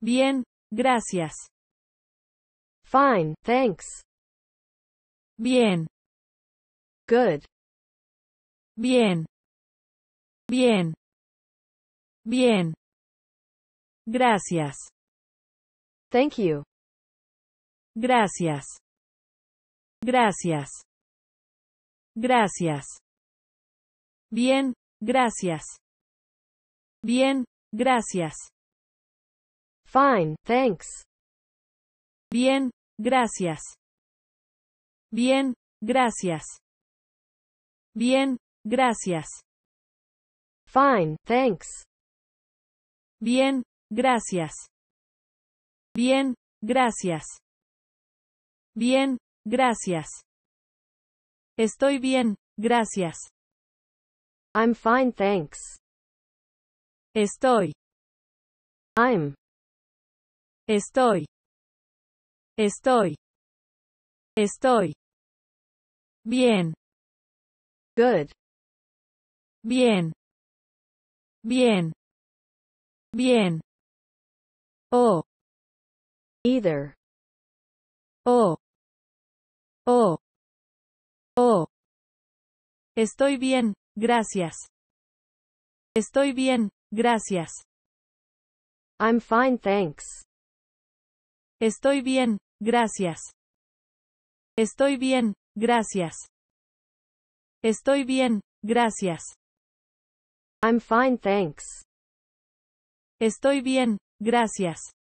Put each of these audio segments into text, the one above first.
Bien, gracias. Fine, thanks. Bien, Good. bien. Bien. Bien. Gracias. Thank you. Gracias. Gracias. Gracias. Bien, gracias. Bien, gracias. Fine, thanks. Bien, gracias. Bien, gracias. Bien, gracias. Fine, thanks. Bien, gracias. Bien, gracias. Bien, gracias. Estoy bien, gracias. I'm fine, thanks. Estoy, I'm. Estoy. Estoy. Estoy. Bien, Good. bien. Bien. Bien. Oh, Either. oh. Oh. Oh. Estoy bien, gracias. Estoy bien, gracias. I'm fine, thanks. Estoy bien, gracias. Estoy bien, gracias. Estoy bien, gracias. I'm fine, thanks. Estoy bien, gracias.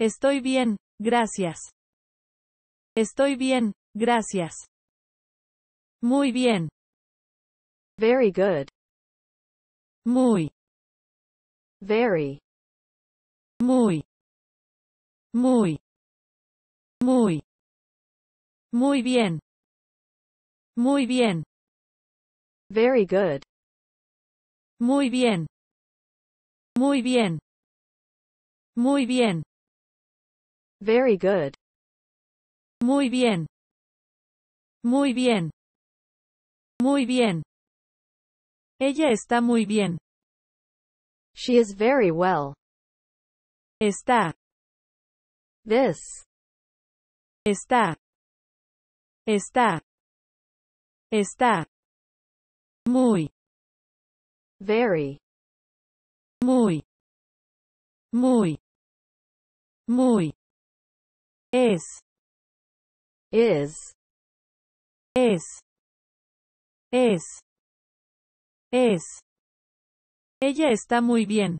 Estoy bien, gracias. Estoy bien, gracias. Muy bien, Very good. muy, Very. muy, muy, muy, muy bien, muy bien, Very good. muy bien, muy bien, muy bien, Very good. muy bien, muy bien, muy bien. Ella está muy bien, She is very well. está, This. está, está, está, muy, Very. muy, muy, muy, es, Is. es, es, es. Ella está muy bien.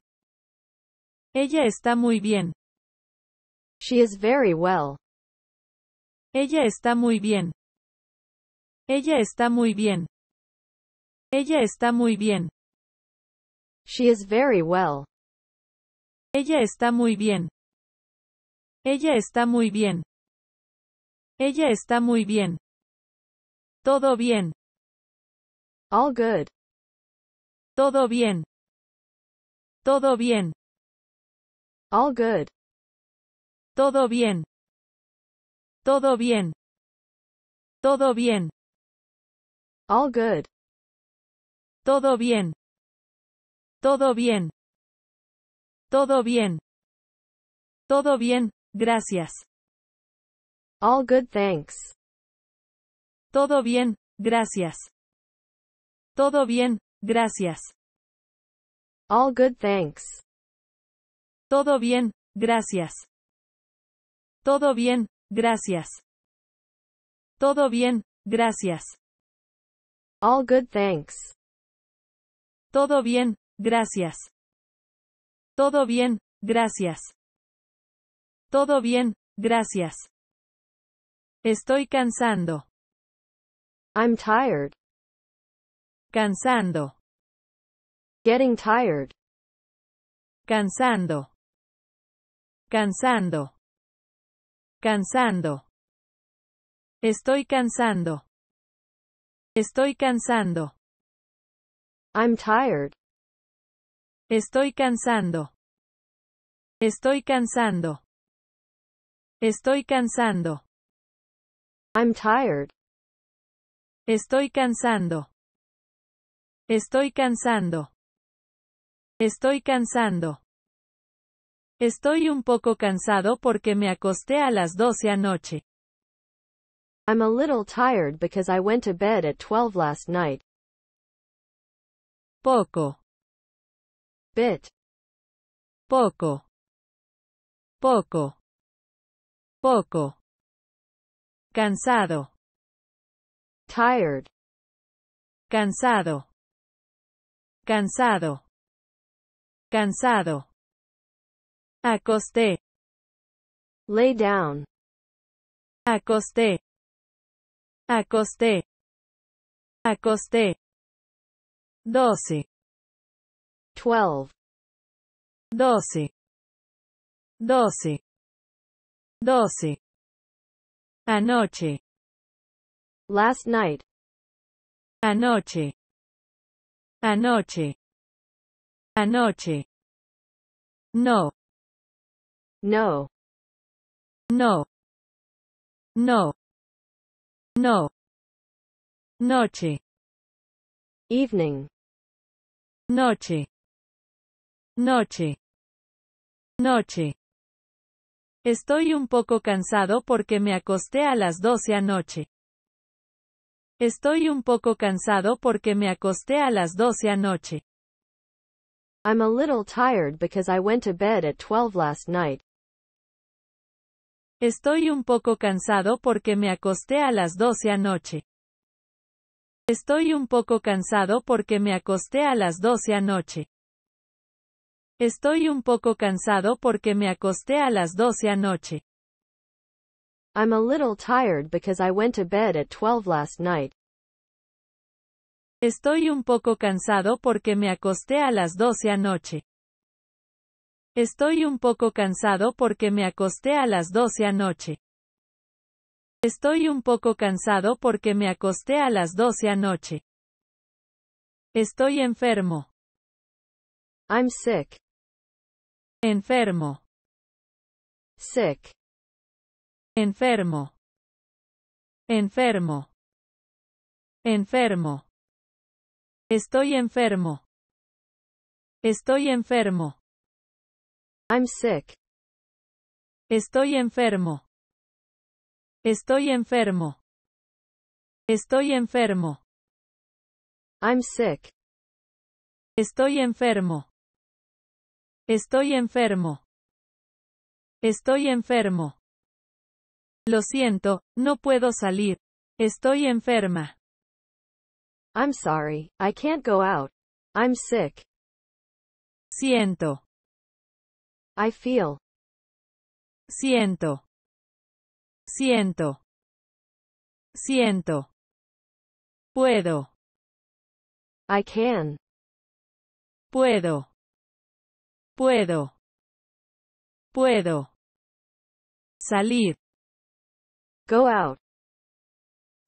Ella está muy bien. She is very well. Ella está muy bien. Ella está muy bien. Ella está muy bien. She is very well. Ella está muy bien. Ella está muy bien. Ella está muy bien. Todo bien. All good. Todo bien. Todo bien. All good. Todo bien. Todo bien. Todo bien. All good. Todo bien. Todo bien. Todo bien. Todo bien, gracias. All good, thanks. Todo bien, gracias. Todo bien, gracias. All good, thanks. Todo bien, gracias. Todo bien, gracias. Todo bien, gracias. All good, thanks. Todo bien, gracias. Todo bien, gracias. Todo bien, gracias. Estoy cansando. I'm tired. Cansando. Getting tired. Cansando. Cansando. Cansando. Estoy cansando. Estoy cansando. I'm tired. Estoy cansando. Estoy cansando. Estoy cansando. I'm tired. Estoy cansando. Estoy cansando. Estoy cansando. Estoy un poco cansado porque me acosté a las 12 anoche. I'm a little tired because I went to bed at 12 last night. Poco, Bit. poco, poco, poco. Cansado, Tired. cansado, cansado, cansado. Acosté, Lay down. acosté, acosté, acosté. Doce, 12. doce, doce, doce. Anoche, Last night. anoche, anoche, anoche. No, No. no, no, no. Noche, Evening. noche, noche, noche. Estoy un poco cansado porque me acosté a las 12 anoche. Estoy un poco cansado porque me acosté a las 12 anoche. I'm a little tired because I went to bed at 12 last night. Estoy un poco cansado porque me acosté a las 12 anoche. Estoy un poco cansado porque me acosté a las 12 anoche. Estoy un poco cansado porque me acosté a las 12 anoche. I'm a little tired because I went to bed at 12 last night. Estoy un poco cansado porque me acosté a las 12 anoche. Estoy un poco cansado porque me acosté a las 12 anoche. Estoy un poco cansado porque me acosté a las 12 anoche. Estoy enfermo. I'm sick. Enfermo. Sick. Enfermo. Enfermo. Enfermo. Estoy enfermo. Estoy enfermo. I'm sick. Estoy enfermo. Estoy enfermo. Estoy enfermo. I'm sick. Estoy enfermo. Estoy enfermo. Estoy enfermo. Lo siento, no puedo salir. Estoy enferma. I'm sorry, I can't go out. I'm sick. Siento. I feel. Siento. Siento. Siento. Puedo. I can. Puedo. Puedo. Puedo. Salir. Go out.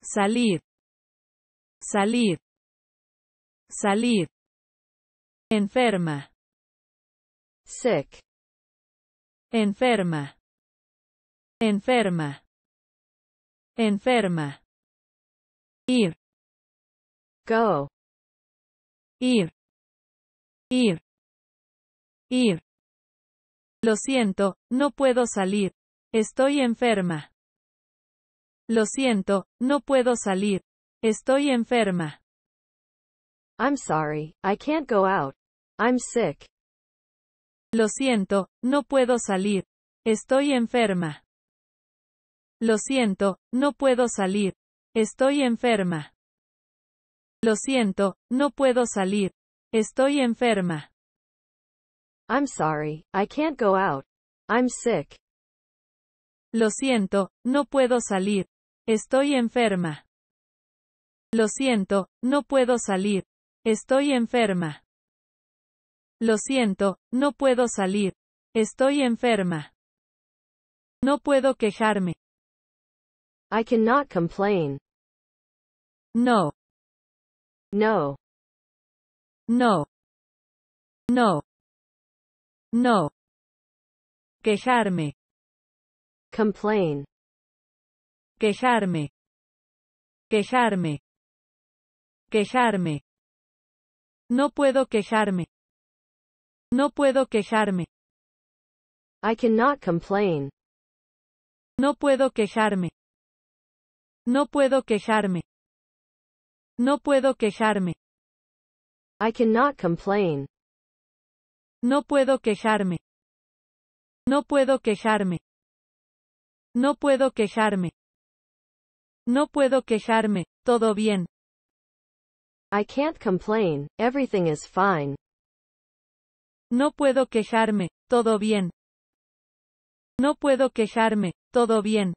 Salir. Salir. Salir. Enferma. Sick. Enferma. Enferma. Enferma. Ir. Go. Ir. Ir. Ir. Lo siento, no puedo salir. Estoy enferma. Lo siento, no puedo salir. Estoy enferma. I'm sorry, I can't go out. I'm sick. Lo siento, no puedo salir. Estoy enferma. Lo siento, no puedo salir. Estoy enferma. Lo siento, no puedo salir. Estoy enferma. I'm sorry, I can't go out. I'm sick. Lo siento, no puedo salir. Estoy enferma. Lo siento, no puedo salir. Estoy enferma. Lo siento, no puedo salir. Estoy enferma. No puedo quejarme. I cannot complain. No, No. no. No. No. Quejarme. Complain. Quejarme. Quejarme. Quejarme. No puedo quejarme. No puedo quejarme. I cannot complain. No puedo quejarme. No puedo quejarme. No puedo quejarme. I cannot complain. No puedo quejarme. No puedo quejarme. No puedo quejarme. No puedo quejarme, todo bien. I can't complain, everything is fine. No puedo quejarme, todo bien. No puedo quejarme, todo bien.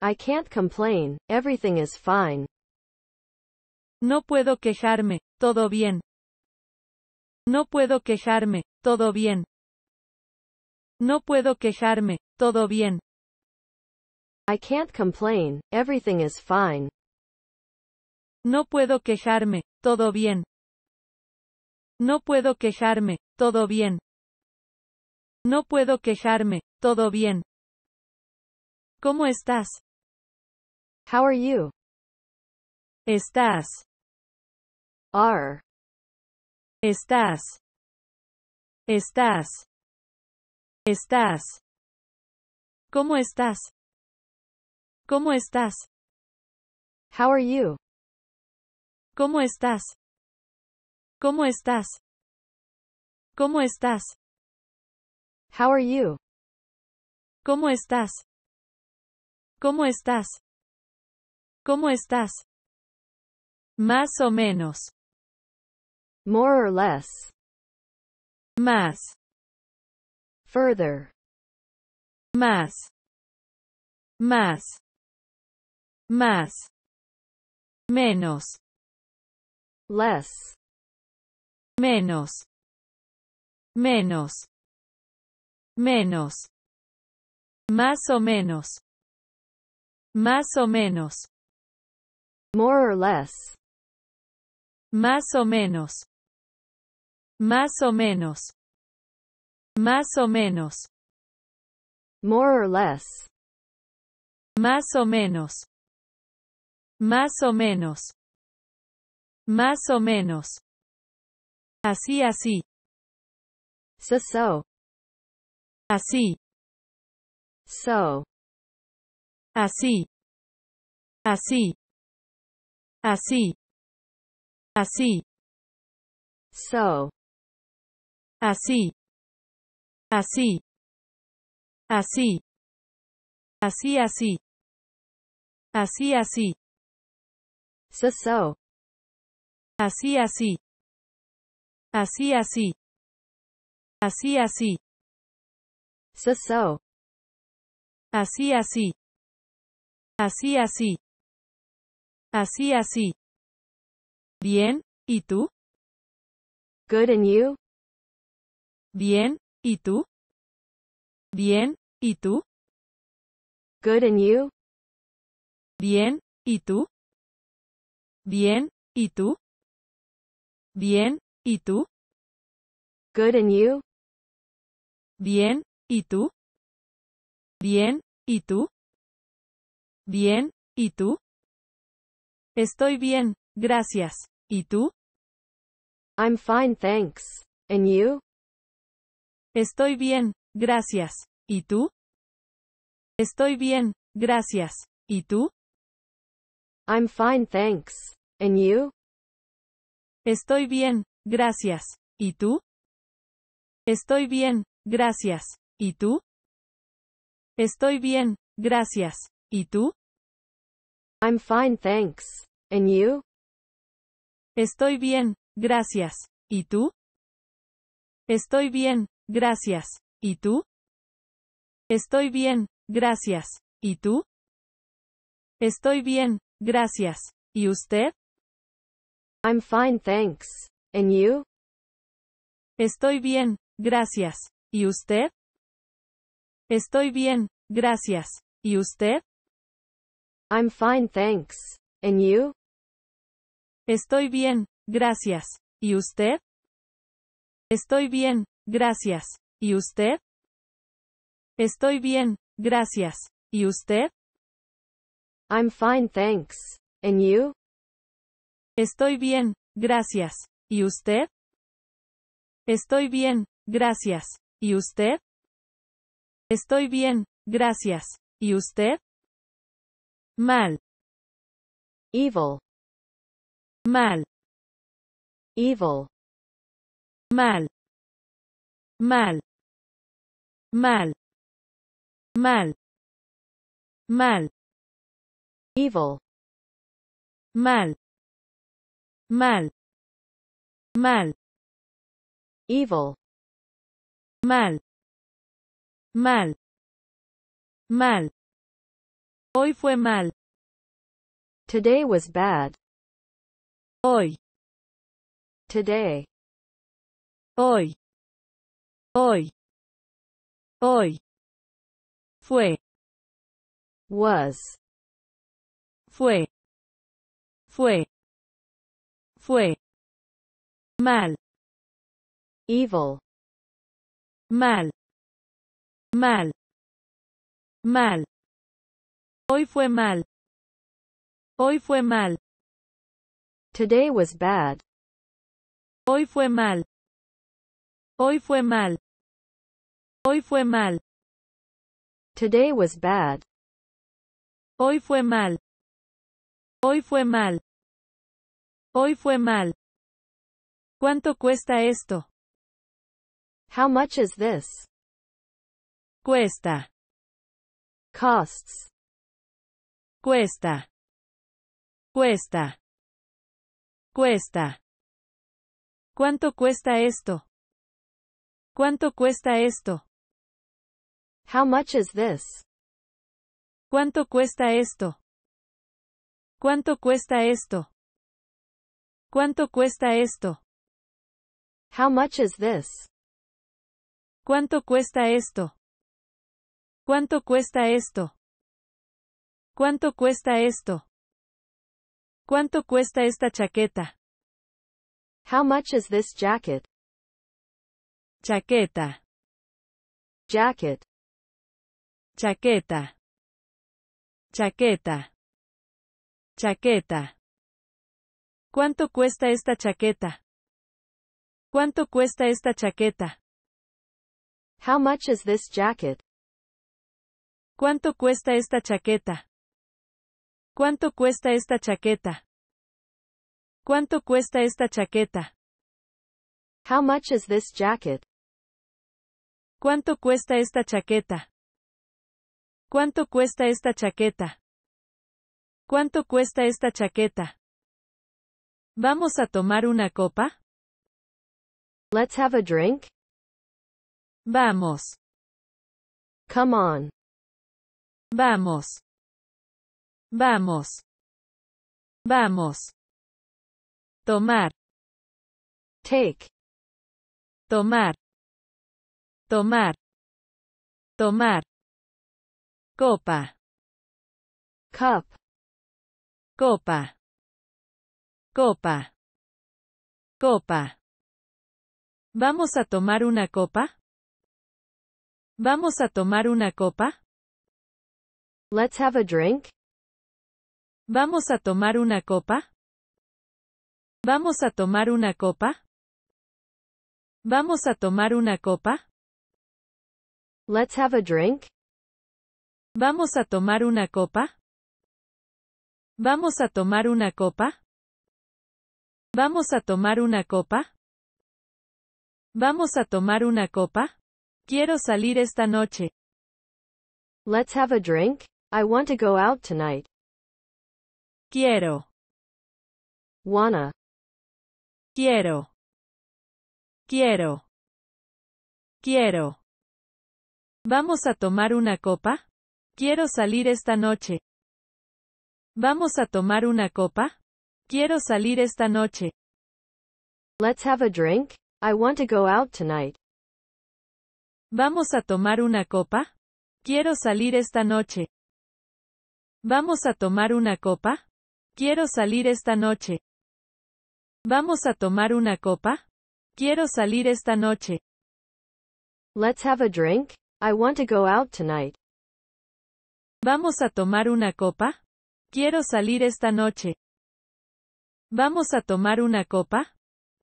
I can't complain, everything is fine. No puedo quejarme, todo bien. No puedo quejarme, todo bien. No puedo quejarme, todo bien. I can't complain, everything is fine. No puedo quejarme, todo bien. No puedo quejarme, todo bien. No puedo quejarme, todo bien. ¿Cómo estás? How are you? Estás. Are. Estás. Estás. Estás. ¿Cómo estás? ¿Cómo estás? How are you? ¿Cómo estás? ¿Cómo estás? ¿Cómo estás? How are you? ¿Cómo estás? ¿Cómo estás? ¿Cómo estás? Más o menos. More or less. Más. Further. Más. Más. Más. Menos. Less. Menos. Menos. Menos. Más o menos. Más o menos. More or less. Más o menos. Más o menos. Más o menos. More or less. Más o menos. Más o menos. Más o menos. Así así. So so. Así. So. Así. Así. Así. Así. So. Así. Así. Así. Así así. Así así. So so. Así así. Así así. Así así. So so. Así así. Así así. Así así. Bien, ¿y tú? Good and you? Bien, ¿y tú? Bien, ¿y tú? Good and you? Bien, ¿y tú? Bien, ¿y tú? Bien, ¿y tú? Good and you? Bien, ¿y tú? Bien, ¿y tú? Bien, ¿y tú? Estoy bien, gracias. ¿Y tú? I'm fine thanks. And you? Estoy bien, gracias. ¿Y tú? Estoy bien, gracias. ¿Y tú? I'm fine thanks. And you? Estoy bien, gracias. ¿Y tú? Estoy bien, gracias. ¿Y tú? Estoy bien, gracias. ¿Y tú? I'm fine thanks. And you? Estoy bien, gracias. ¿Y tú? Estoy bien, gracias. ¿Y tú? Estoy bien, gracias. ¿Y tú? Estoy bien, gracias. ¿Y usted? I'm fine thanks. And you? Estoy bien, gracias. ¿Y usted? Estoy bien, gracias. ¿Y usted? I'm fine thanks. And you? Estoy bien, gracias. ¿Y usted? Estoy bien, gracias. ¿Y usted? Estoy bien, gracias. ¿Y usted? I'm fine thanks. And you? Estoy bien, gracias. ¿Y usted? Estoy bien, gracias. ¿Y usted? Estoy bien, gracias. ¿Y usted? Mal, evil, mal, evil, mal, mal, mal, mal, mal, evil, mal, mal, mal, evil, mal, mal, mal. Hoy fue mal, today was bad, hoy, today, hoy, hoy, hoy. Fue, was, fue, fue, fue. Mal, evil, mal, mal, mal. Hoy fue mal. Hoy fue mal. today was bad, Hoy fue mal. Hoy fue mal. Hoy fue mal. today was bad, Hoy fue mal. Hoy fue mal. Hoy fue mal. ¿Cuánto cuesta esto? how much is this? Cuesta. Costs, Cuesta. Cuesta. Cuesta. ¿Cuánto cuesta esto? ¿Cuánto cuesta esto? how much is this? ¿Cuánto cuesta esto? ¿Cuánto cuesta esto? ¿Cuánto cuesta esto? How much is this? ¿Cuánto cuesta esto? ¿Cuánto cuesta esto? ¿Cuánto cuesta esto? ¿Cuánto cuesta esta chaqueta? How much is this jacket? Chaqueta, Jacket, chaqueta. Chaqueta. Chaqueta. ¿Cuánto cuesta esta chaqueta? ¿Cuánto cuesta esta chaqueta? how much is this jacket? ¿Cuánto cuesta esta chaqueta? ¿Cuánto cuesta esta chaqueta? ¿Cuánto cuesta esta chaqueta? How much is this jacket? ¿Cuánto cuesta esta chaqueta? ¿Cuánto cuesta esta chaqueta? ¿Cuánto cuesta esta chaqueta? ¿Vamos a tomar una copa? Let's have a drink? Vamos, Come on. vamos. Vamos. Vamos. Tomar, Take. tomar. Tomar. Tomar. Copa, Cup. copa. Copa. Copa. ¿Vamos a tomar una copa? ¿Vamos a tomar una copa? Let's have a drink? ¿Vamos a tomar una copa? ¿Vamos a tomar una copa? ¿Vamos a tomar una copa? Let's have a drink? ¿Vamos a tomar una copa? ¿Vamos a tomar una copa? ¿Vamos a tomar una copa? ¿Vamos a tomar una copa? Quiero salir esta noche. Let's have a drink? I want to go out tonight. Quiero, Wanna. quiero. Quiero. Quiero. ¿Vamos a tomar una copa? Quiero salir esta noche. ¿Vamos a tomar una copa? Quiero salir esta noche. Let's have a drink? I want to go out tonight. ¿Vamos a tomar una copa? Quiero salir esta noche. ¿Vamos a tomar una copa? Quiero salir esta noche. ¿Vamos a tomar una copa? Quiero salir esta noche. Let's have a drink? I want to go out tonight. ¿Vamos a tomar una copa? Quiero salir esta noche. ¿Vamos a tomar una copa?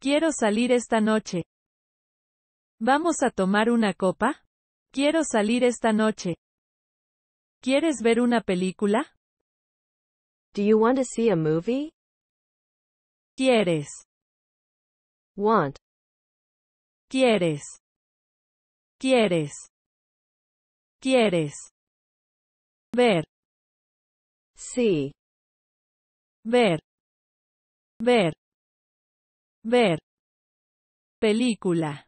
Quiero salir esta noche. ¿Vamos a tomar una copa? Quiero salir esta noche. ¿Quieres ver una película? Do you want to see a movie? ¿Quieres? Want. ¿Quieres? ¿Quieres? ¿Quieres? Ver. See. Ver. Ver. Ver. Película.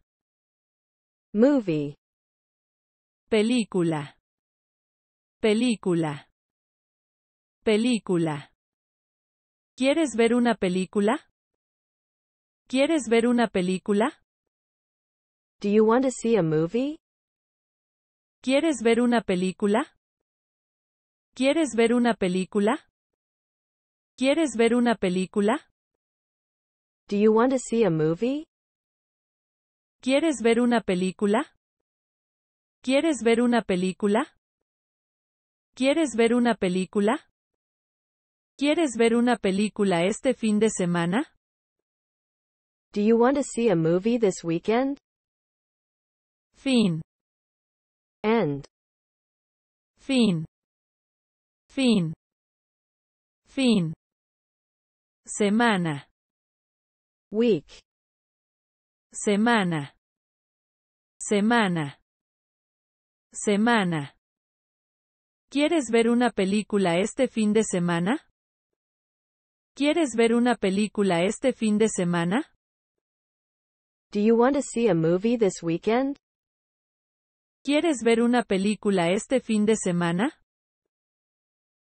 Movie. Película. Película. Película. ¿Quieres ver una película? ¿Quieres ver una película? Do you want to see a movie? ¿Quieres ver una película? ¿Quieres ver una película? ¿Quieres ver una película? Do you want to see a movie? ¿Quieres ver una película? ¿Quieres ver una película? ¿Quieres ver una película? ¿Quieres ver una película este fin de semana? Do you want to see a movie this weekend? Fin. End. Fin. Fin. Fin. Semana. Week. Semana. Semana. Semana. ¿Quieres ver una película este fin de semana? ¿Quieres ver una película este fin de semana? Do you want to see a movie this weekend? ¿Quieres ver una película este fin de semana?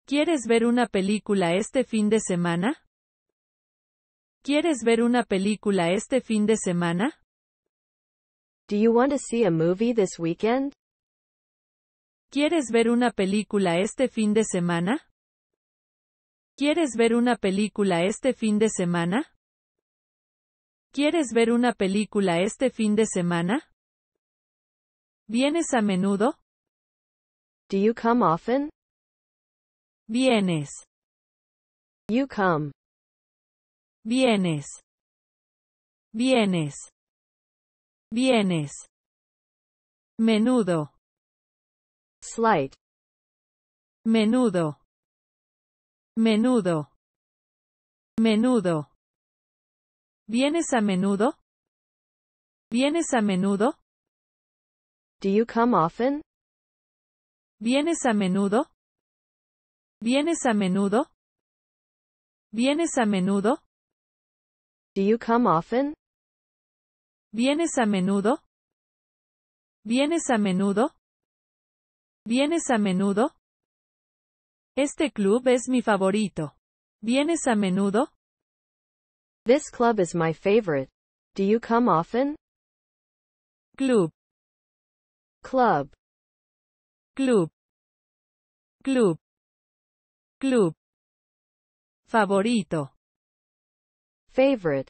¿Quieres ver una película este fin de semana? ¿Quieres ver una película este fin de semana? Do you want to see a movie this weekend? ¿Quieres ver una película este fin de semana? ¿Quieres ver una película este fin de semana? ¿Quieres ver una película este fin de semana? ¿Vienes a menudo? Do you come often? Vienes. You come. Vienes. Vienes. Vienes. Menudo. Slight. Menudo. Menudo. Menudo. ¿Vienes a menudo? ¿Vienes a menudo? Do you come often? ¿Vienes a menudo? ¿Vienes a menudo? ¿Vienes a menudo? Do you come often? ¿Vienes a menudo? ¿Vienes a menudo? ¿Vienes a menudo? Este club es mi favorito. ¿Vienes a menudo? This club is my favorite. Do you come often? Club, Club. club, club, club. Favorito, Favorite.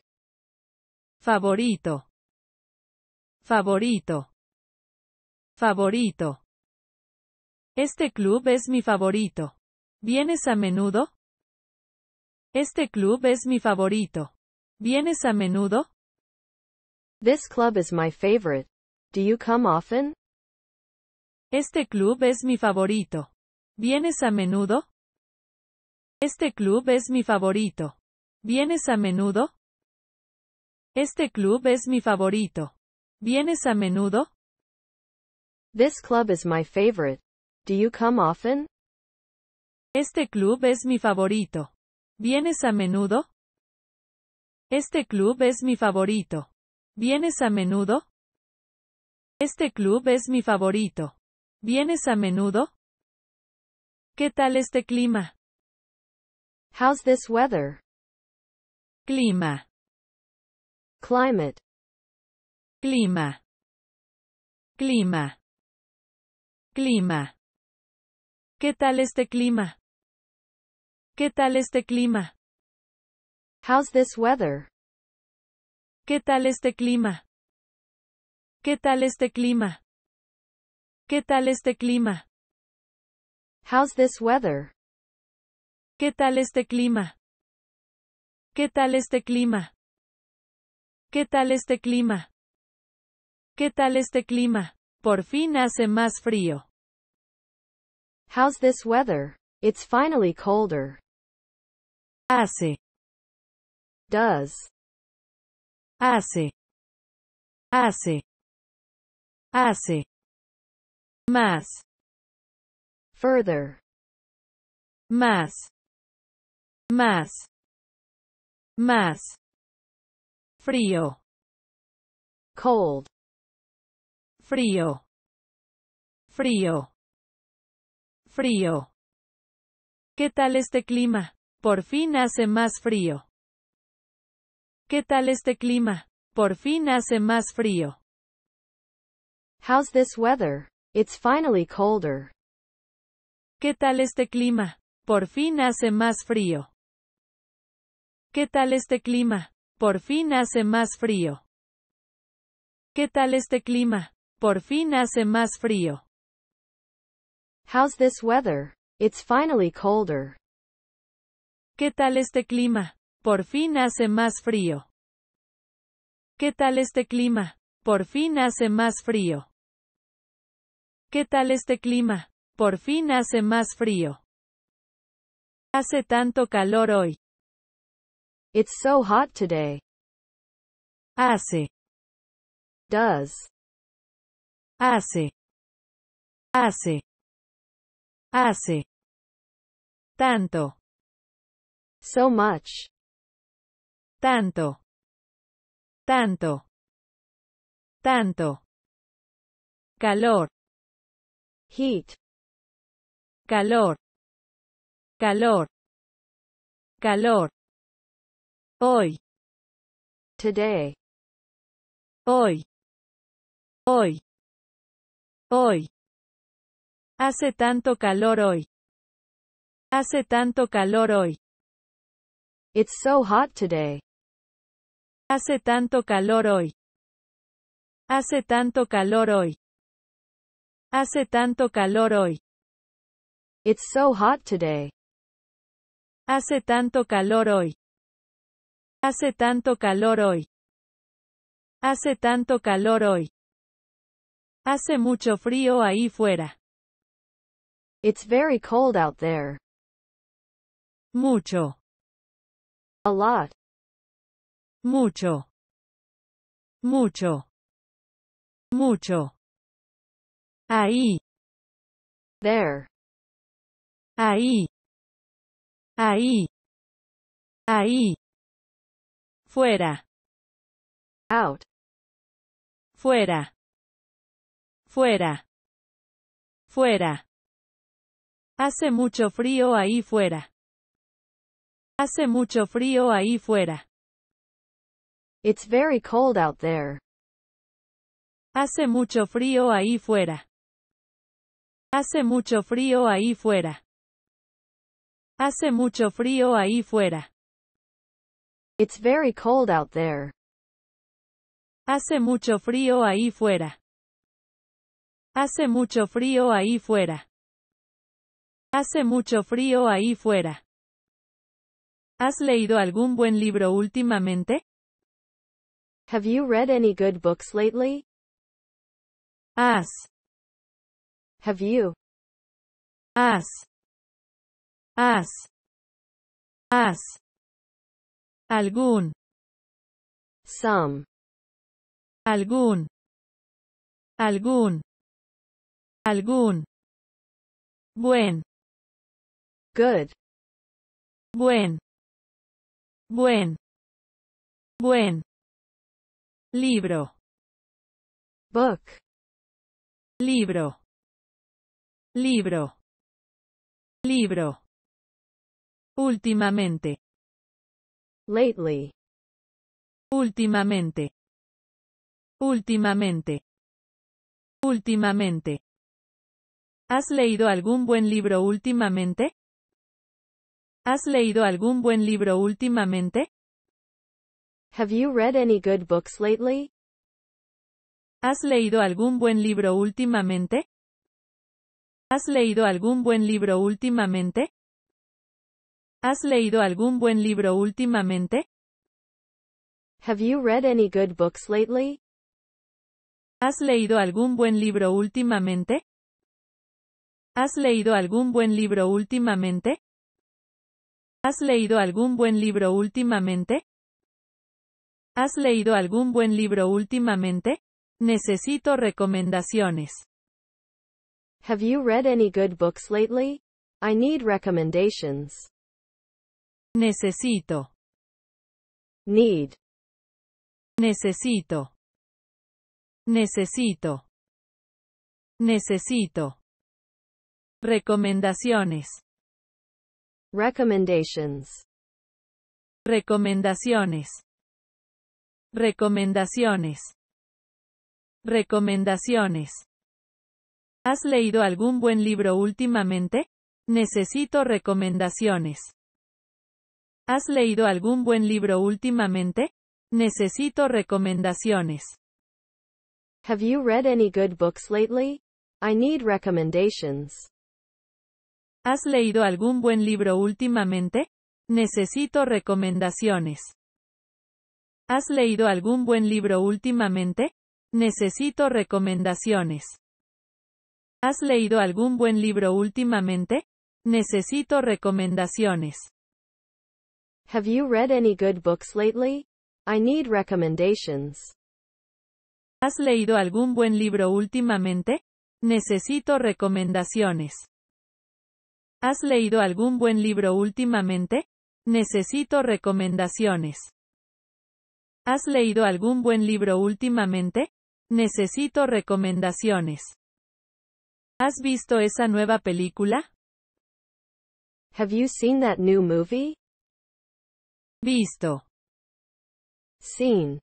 favorito, favorito, favorito. Este club es mi favorito. ¿Vienes a menudo? Este club es mi favorito. ¿Vienes a menudo? This club is my favorite. Do you come often? Este club es mi favorito. ¿Vienes a menudo? Este club es mi favorito. ¿Vienes a menudo? Este club es mi favorito. ¿Vienes a menudo? This club is my favorite. Do you come often? Este club es mi favorito. ¿Vienes a menudo? Este club es mi favorito. ¿Vienes a menudo? Este club es mi favorito. ¿Vienes a menudo? ¿Qué tal este clima? How's this weather? Clima, Climate. clima, clima, clima. ¿Qué tal este clima? ¿Qué tal este clima? How's this weather? ¿Qué tal este clima? ¿Qué tal este clima? ¿Qué tal este clima? How's this weather? ¿Qué tal este clima? ¿Qué tal este clima? ¿Qué tal este clima? ¿Qué tal este clima? Por fin hace más frío. How's this weather? It's finally colder. Hace, Does. hace, hace, hace. Más, Further. más, más, más. Frío, Cold. frío, frío, frío. ¿Qué tal este clima? Por fin hace más frío. ¿Qué tal este clima? Por fin hace más frío. How's this weather? It's finally colder. ¿Qué tal este clima? Por fin hace más frío. ¿Qué tal este clima? Por fin hace más frío. ¿Qué tal este clima? Por fin hace más frío. How's this weather? It's finally colder. ¿Qué tal este clima? Por fin hace más frío. ¿Qué tal este clima? Por fin hace más frío. ¿Qué tal este clima? Por fin hace más frío. Hace tanto calor hoy. It's so hot today. Hace, Does. hace, hace, hace. Tanto, So much. tanto, tanto, tanto. Calor, Heat. calor, calor, calor. Hoy, Today. hoy, hoy, hoy. Hace tanto calor hoy. Hace tanto calor hoy. It's so hot today. Hace tanto calor hoy. Hace tanto calor hoy. Hace tanto calor hoy. It's so hot today. Hace tanto calor hoy. Hace tanto calor hoy. Hace tanto calor hoy. Hace mucho frío ahí fuera. It's very cold out there. Mucho, A lot. mucho, mucho, mucho. Ahí, There. ahí, ahí, ahí. Fuera, Out. fuera, fuera, fuera. Hace mucho frío ahí fuera. Hace mucho frío ahí fuera. It's very cold out there. Hace mucho frío ahí fuera. Hace mucho frío ahí fuera. Hace mucho frío ahí fuera. It's very cold out there. Hace mucho frío ahí fuera. Hace mucho frío ahí fuera. Hace mucho frío ahí fuera. ¿Has leído algún buen libro últimamente? Have you read any good books lately? ¿Has, Have you? has, has, has. Algún, Some. algún, algún, algún. Buen, Good. buen, buen, buen. Libro, Book. libro, libro, libro. Últimamente, Lately. últimamente, últimamente, últimamente. ¿Has leído algún buen libro últimamente? ¿Has leído algún buen libro últimamente? Have you read any good books lately? ¿Has leído algún buen libro últimamente? ¿Has leído algún buen libro últimamente? ¿Has leído algún buen libro últimamente? Have you read any good books lately? ¿Has leído algún buen libro últimamente? ¿Has leído algún buen libro últimamente? ¿Has leído algún buen libro últimamente? ¿Has leído algún buen libro últimamente? Necesito recomendaciones. Have you read any good books lately? I need recommendations. Necesito. Need. Necesito. Necesito. Necesito. Recomendaciones. Recommendations. Recomendaciones. Recomendaciones. Recomendaciones. ¿Has leído algún buen libro últimamente? Necesito recomendaciones. ¿Has leído algún buen libro últimamente? Necesito recomendaciones. Have you read any good books lately? I need recommendations. ¿Has leído algún buen libro últimamente? Necesito recomendaciones. ¿Has leído algún buen libro últimamente? Necesito recomendaciones. ¿Has leído algún buen libro últimamente? Necesito recomendaciones. Have you read any good books lately? I need recommendations. ¿Has leído algún buen libro últimamente? Necesito recomendaciones. ¿Has leído algún buen libro últimamente? Necesito recomendaciones. ¿Has leído algún buen libro últimamente? Necesito recomendaciones. ¿Has visto esa nueva película? Have you seen that new movie? Visto. Seen.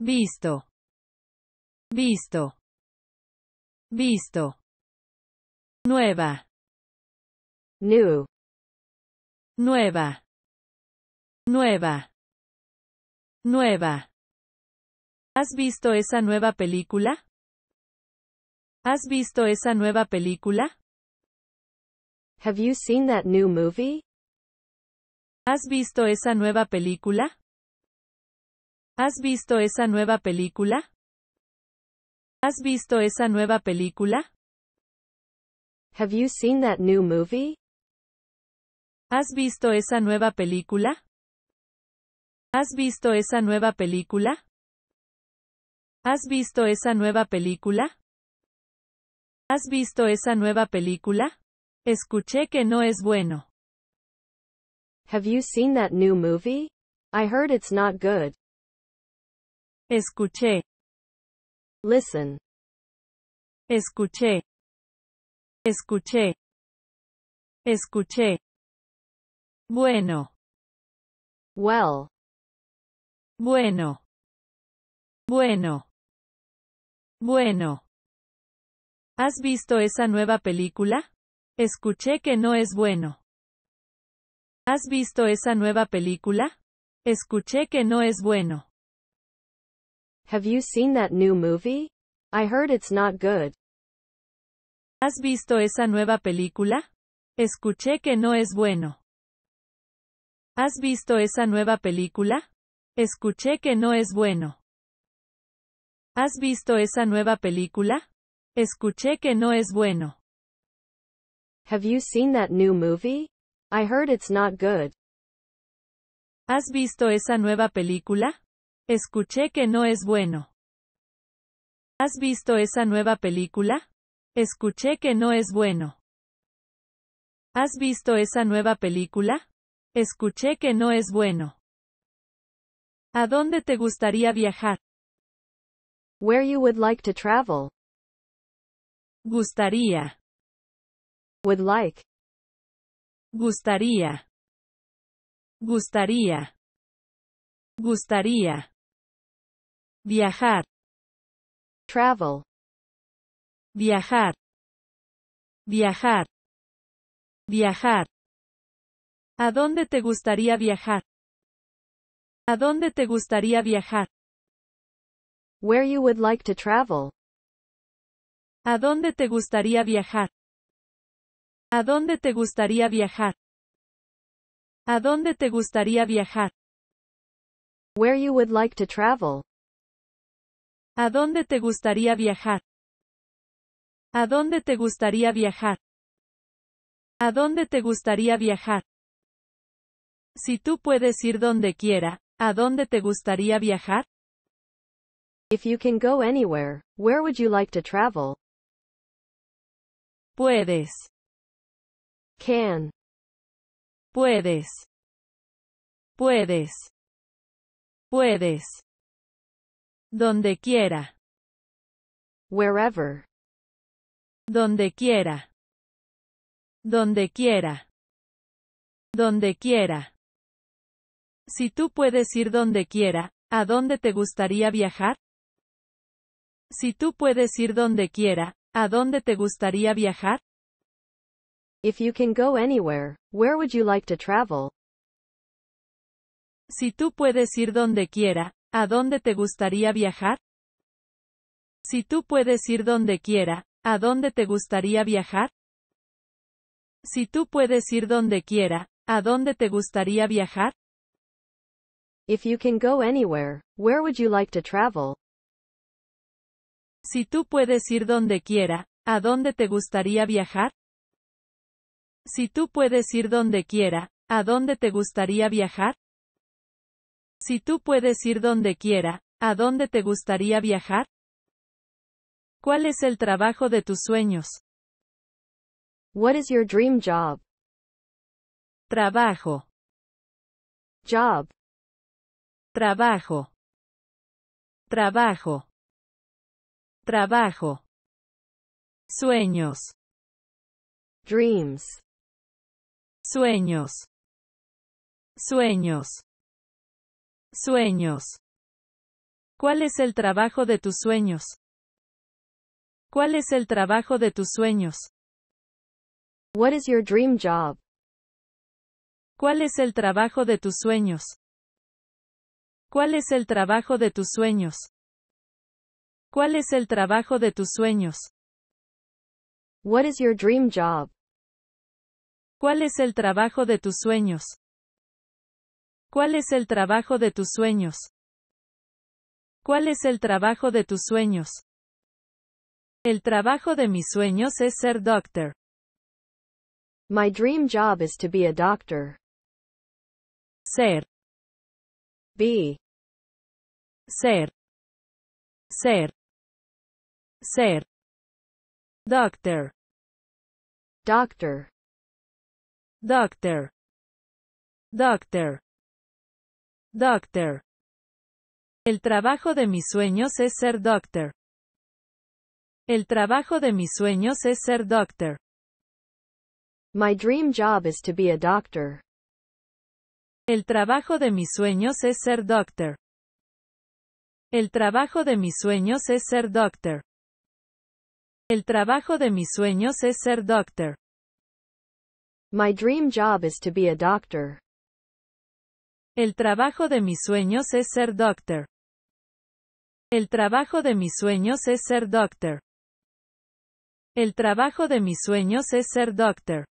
Visto. Visto. Visto. Nueva. New. Nueva. Nueva. Nueva. ¿Has visto esa nueva película? ¿Has visto esa nueva película? Have you seen that new movie? ¿Has visto esa nueva película? ¿Has visto esa nueva película? ¿Has visto esa nueva película? Have you seen that new movie? ¿Has visto esa nueva película? ¿Has visto esa nueva película? ¿Has visto esa nueva película? ¿Has visto esa nueva película? Escuché que no es bueno. Have you seen that new movie? I heard it's not good. Escuché. Listen. Escuché. Escuché. Escuché. Bueno. Well. Bueno. Bueno. Bueno. ¿Has visto esa nueva película? Escuché que no es bueno. ¿Has visto esa nueva película? Escuché que no es bueno. Have you seen that new movie? I heard it's not good. ¿Has visto esa nueva película? Escuché que no es bueno. ¿Has visto esa nueva película? Escuché que no es bueno. ¿Has visto esa nueva película? Escuché que no es bueno. Have you seen that new movie? I heard it's not good. ¿Has visto esa nueva película? Escuché que no es bueno. ¿Has visto esa nueva película? Escuché que no es bueno. ¿Has visto esa nueva película? Escuché que no es bueno. ¿A dónde te gustaría viajar? Where you would like to travel. Gustaría. Would like. Gustaría. Gustaría. Gustaría. Viajar. Travel. Viajar. Viajar. Viajar. ¿A dónde te gustaría viajar? ¿A dónde te gustaría viajar? Where you would like to travel. ¿A dónde te gustaría viajar? ¿A dónde te gustaría viajar? ¿A dónde te gustaría viajar? Where you would like to travel. ¿A dónde te gustaría viajar? ¿A dónde te gustaría viajar? ¿A dónde te gustaría viajar? Si tú puedes ir donde quiera, ¿a dónde te gustaría viajar? If you can go anywhere, where would you like to travel? Puedes, Can. puedes, puedes, puedes. Donde quiera, Wherever. donde quiera, donde quiera, donde quiera. Si tú puedes ir donde quiera, ¿a dónde te gustaría viajar? Si tú puedes ir donde quiera, ¿a dónde te gustaría viajar? If you can go anywhere, where would you like to travel? Si tú puedes ir donde quiera, ¿a dónde te gustaría viajar? Si tú puedes ir donde quiera, ¿a dónde te gustaría viajar? Si tú puedes ir donde quiera, ¿a dónde te gustaría viajar? If you can go anywhere, where would you like to travel? Si tú puedes ir donde quiera, ¿a dónde te gustaría viajar? Si tú puedes ir donde quiera, ¿a dónde te gustaría viajar? Si tú puedes ir donde quiera, ¿a dónde te gustaría viajar? ¿Cuál es el trabajo de tus sueños? What is your dream job? Trabajo, Job. trabajo, trabajo, trabajo. Sueños, Dreams. Sueños, sueños, sueños. ¿Cuál es el trabajo de tus sueños? ¿Cuál es el trabajo de tus sueños? What is your dream job? ¿Cuál es el trabajo de tus sueños? ¿Cuál es el trabajo de tus sueños? ¿Cuál es el trabajo de tus sueños? What is your dream job? ¿Cuál es el trabajo de tus sueños? ¿Cuál es el trabajo de tus sueños? ¿Cuál es el trabajo de tus sueños? El trabajo de mis sueños es ser doctor. My dream job is to be a doctor. Ser, Be. ser, ser, ser. Doctor, Doctor. Doctor, doctor, doctor. El trabajo de mis sueños es ser doctor. El trabajo de mis sueños es ser doctor. My dream job is to be a doctor. El trabajo de mis sueños es ser doctor. El trabajo de mis sueños es ser doctor. El trabajo de mis sueños es ser doctor. My dream job is to be a doctor. El trabajo de mis sueños es ser doctor. El trabajo de mis sueños es ser doctor. El trabajo de mis sueños es ser doctor.